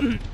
Mm-hmm.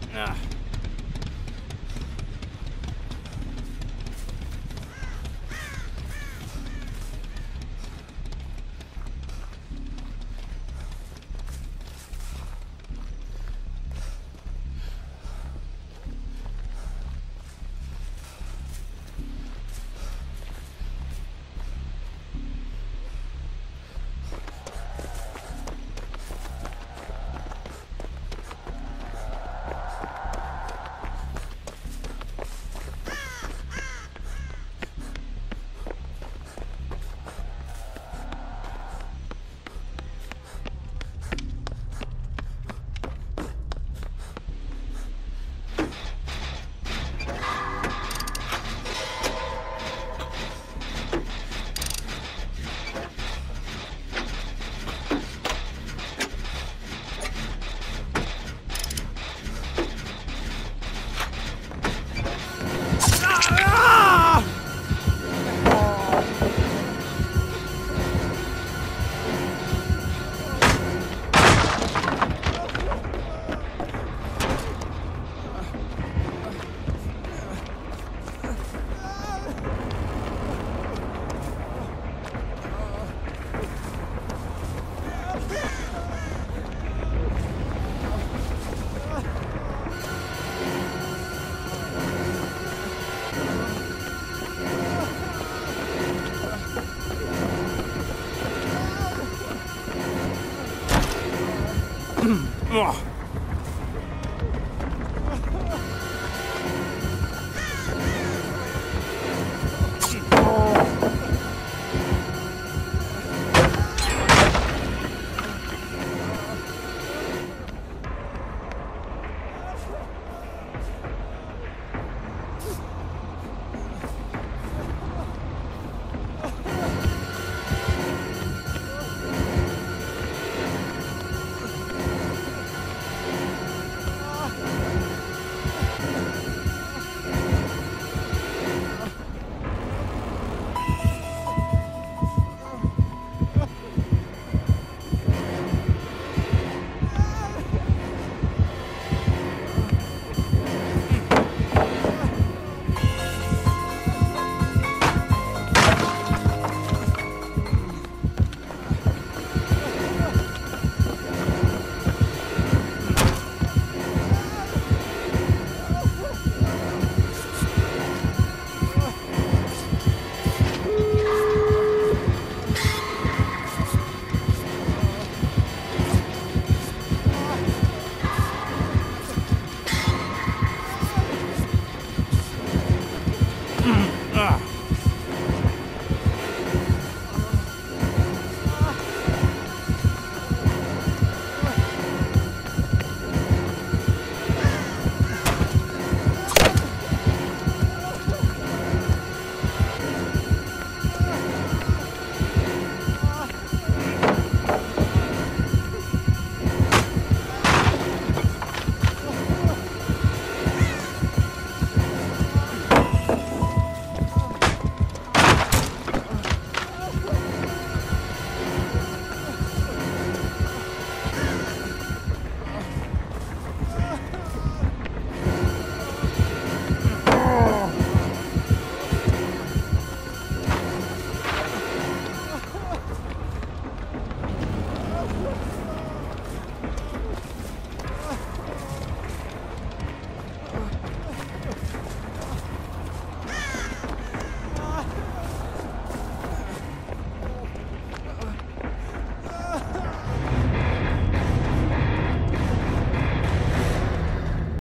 Ugh.